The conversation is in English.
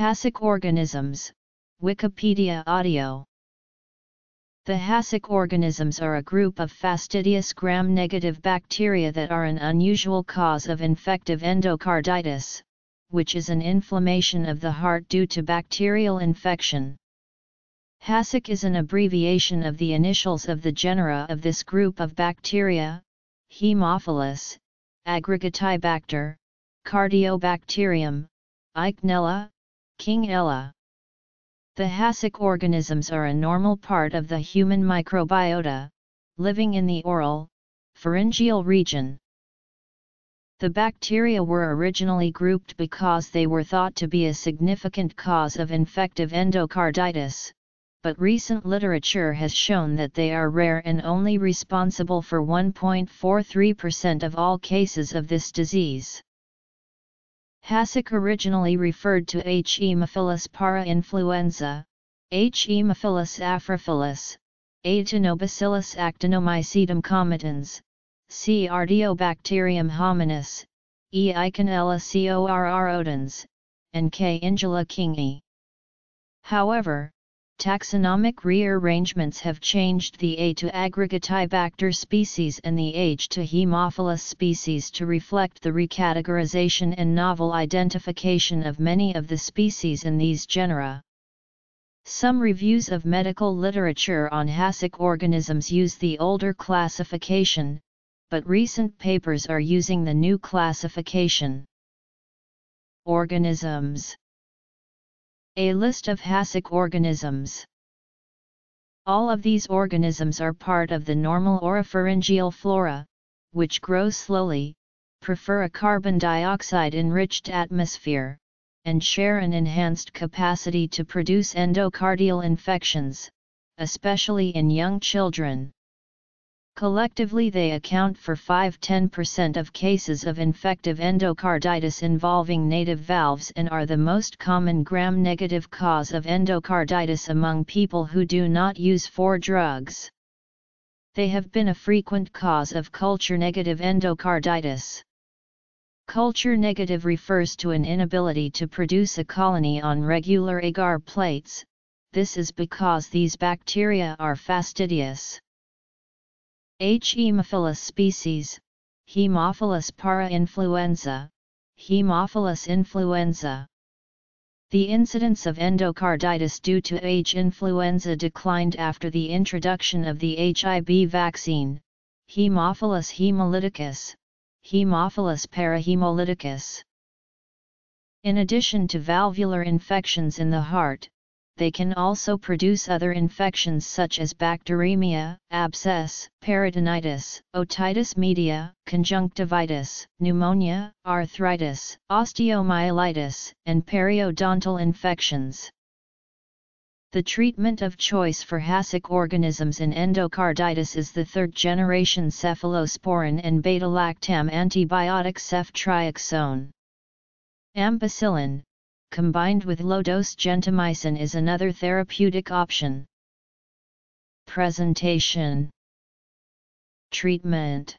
HACEK organisms, Wikipedia audio The HACEK organisms are a group of fastidious gram-negative bacteria that are an unusual cause of infective endocarditis, which is an inflammation of the heart due to bacterial infection. HACEK is an abbreviation of the initials of the genera of this group of bacteria, Haemophilus, Aggregatibacter, Cardiobacterium, Eikenella, Kingella. The HACEK organisms are a normal part of the human microbiota, living in the oral, pharyngeal region. The bacteria were originally grouped because they were thought to be a significant cause of infective endocarditis, but recent literature has shown that they are rare and only responsible for 1.43% of all cases of this disease. HACEK originally referred to H. Haemophilus parainfluenza, H. Haemophilus aphrophilus, Actinobacillus actinomycetum comitans, C. Ardeobacterium hominis, E. Eikenella corrodens, and K. Ingela kingi. However, taxonomic rearrangements have changed the A to Aggregatibacter species and the H to Haemophilus species to reflect the recategorization and novel identification of many of the species in these genera. Some reviews of medical literature on HACEK organisms use the older classification, but recent papers are using the new classification. Organisms a list of HACEK organisms. All of these organisms are part of the normal oropharyngeal flora, which grow slowly, prefer a carbon dioxide enriched atmosphere, and share an enhanced capacity to produce endocardial infections, especially in young children. Collectively they account for 5-10% of cases of infective endocarditis involving native valves and are the most common gram-negative cause of endocarditis among people who do not use four drugs. They have been a frequent cause of culture-negative endocarditis. Culture-negative refers to an inability to produce a colony on regular agar plates, this is because these bacteria are fastidious. H. Haemophilus species, Haemophilus parainfluenza, Haemophilus influenza. The incidence of endocarditis due to H. influenza declined after the introduction of the HIB vaccine, Haemophilus hemolyticus, Haemophilus parahemolyticus. In addition to valvular infections in the heart, they can also produce other infections such as bacteremia, abscess, peritonitis, otitis media, conjunctivitis, pneumonia, arthritis, osteomyelitis, and periodontal infections. The treatment of choice for HACEK organisms in endocarditis is the third-generation cephalosporin and beta-lactam antibiotic ceftriaxone. Ampicillin, combined with low-dose gentamicin is another therapeutic option. Presentation Treatment